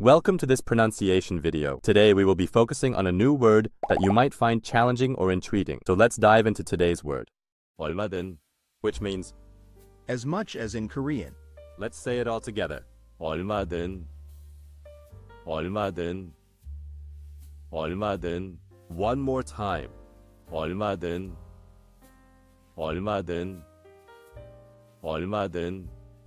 Welcome to this pronunciation video. Today we will be focusing on a new word that you might find challenging or intriguing. So let's dive into today's word. 얼마든, which means as much as in Korean. let's say it all together. 얼마든, 얼마든, 얼마든. One more time. 얼마든, 얼마든, 얼마든.